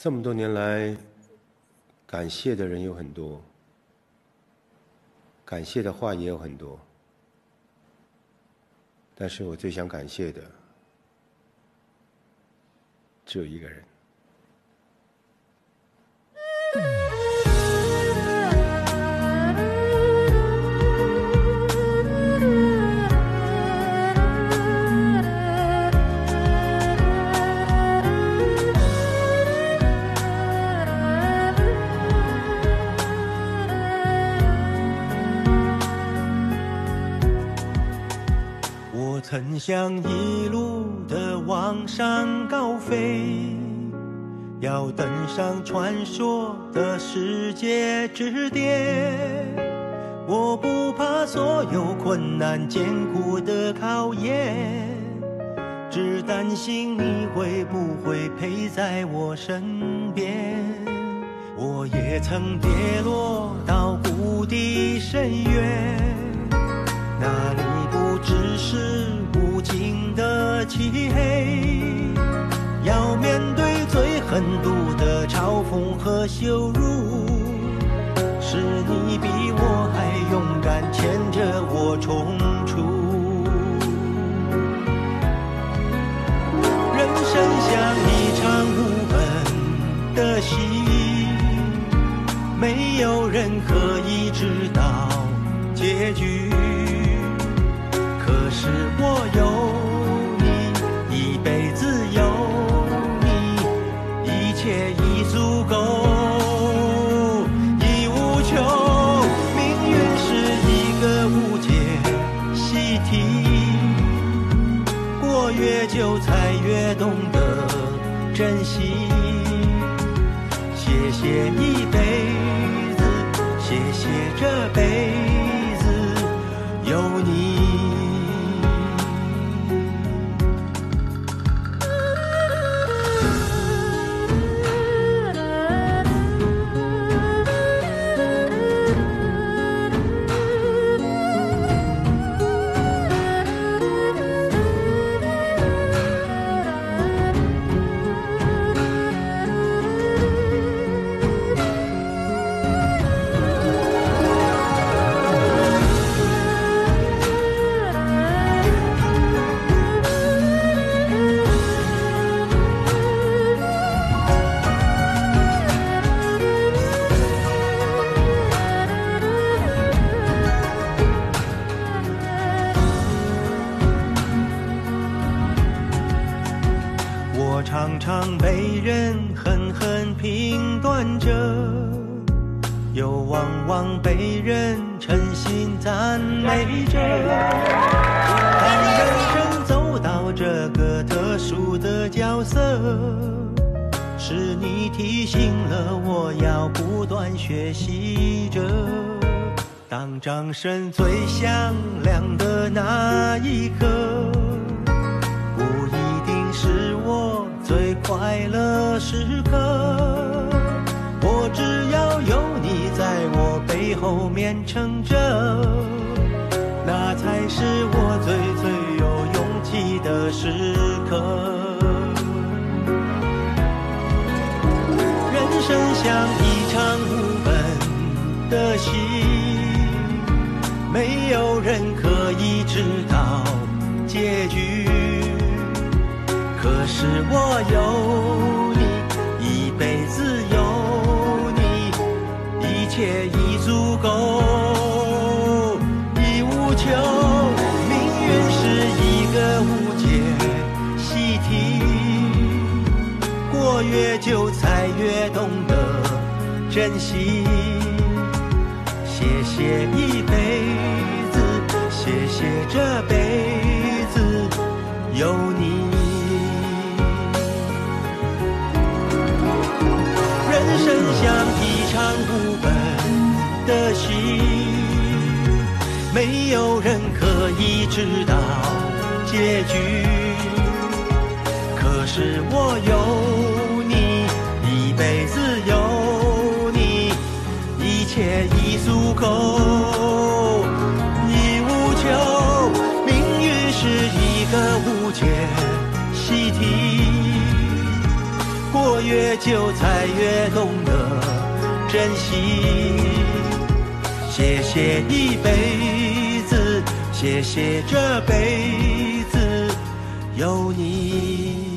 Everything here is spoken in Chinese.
这么多年来，感谢的人有很多，感谢的话也有很多，但是我最想感谢的只有一个人。我曾想一路的往上高飞，要登上传说的世界之巅。我不怕所有困难艰苦的考验，只担心你会不会陪在我身边。我也曾跌落到谷底深渊。是无尽的漆黑，要面对最狠毒的嘲讽和羞辱。是你比我还勇敢，牵着我冲出。人生像一场无本的戏，没有人可以知道结局。可是我有你，一辈子有你，一切已足够，已无求。命运是一个无解习题，过越久才越懂得珍惜。谢谢一辈子，谢谢这辈子有你。我常常被人狠狠评断着，又往往被人诚心赞美着。当人生走到这个特殊的角色，是你提醒了我要不断学习着。当掌声最响亮的那一刻。最快乐时刻，我只要有你在我背后面撑着，那才是我最最有勇气的时刻。人生像一场无本的戏，没有人可以知道结局。是我有你，一辈子有你，一切已足够，已无求。命运是一个无解习题，过越久才越懂得珍惜。谢谢一辈子，谢谢这辈子有一场无本的戏，没有人可以知道结局。可是我有你，一辈子有你，一切已足够，已无求。命运是一个无解习题。过越久，才越懂得珍惜。谢谢一辈子，谢谢这辈子有你。